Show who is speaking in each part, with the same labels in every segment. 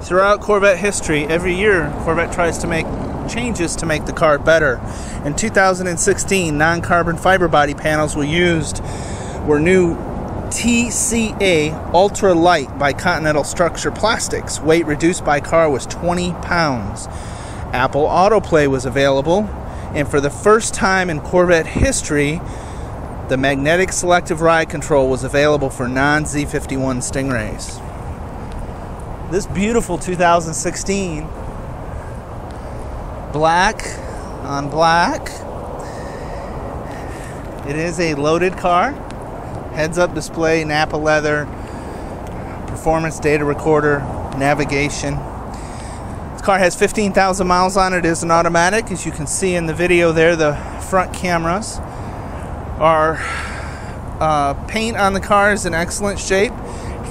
Speaker 1: Throughout Corvette history, every year Corvette tries to make changes to make the car better. In 2016, non carbon fiber body panels were used, were new TCA Ultra Lite by Continental Structural Plastics. Weight reduced by car was 20 pounds. Apple Autoplay was available, and for the first time in Corvette history, the magnetic selective ride control was available for non Z51 Stingrays. This beautiful 2016 black on black. It is a loaded car. Heads up display, Napa leather, performance data recorder, navigation. This car has 15,000 miles on it. It is an automatic. As you can see in the video there, the front cameras are uh, paint on the car is in excellent shape,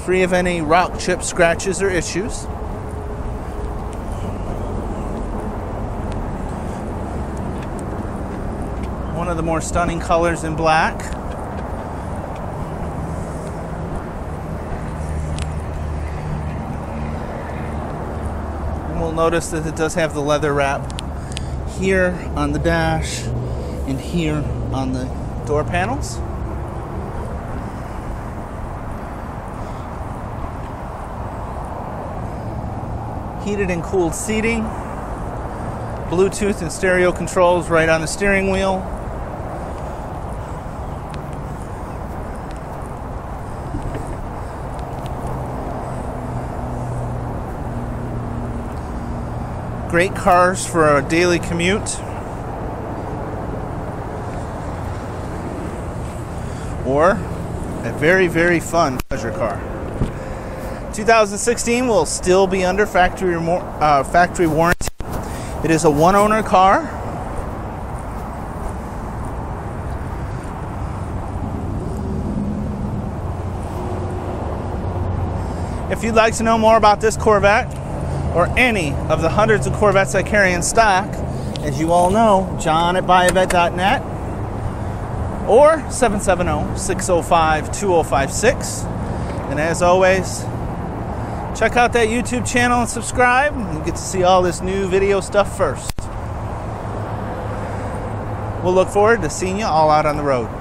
Speaker 1: free of any rock chip scratches or issues. One of the more stunning colors in black. And we'll notice that it does have the leather wrap here on the dash and here on the door panels. Heated and cooled seating. Bluetooth and stereo controls right on the steering wheel. Great cars for a daily commute. Or a very, very fun pleasure car. 2016 will still be under factory, uh, factory warranty. It is a one owner car. If you'd like to know more about this Corvette, or any of the hundreds of Corvettes I carry in stock, as you all know, John at buyavette.net or 770 605 2056. And as always, check out that YouTube channel and subscribe. You get to see all this new video stuff first. We'll look forward to seeing you all out on the road.